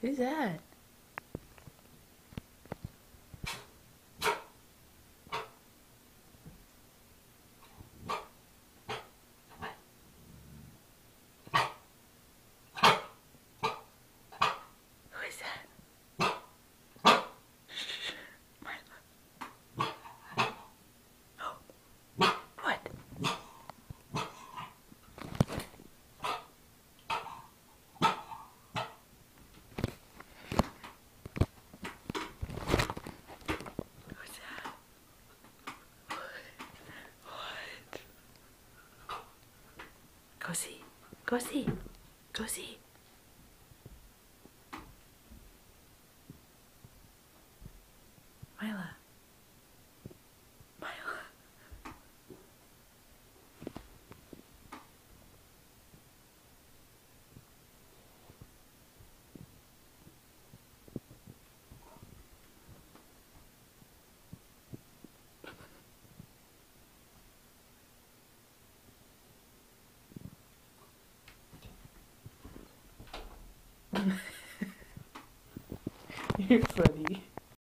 Who's that? così, così, così. You're funny.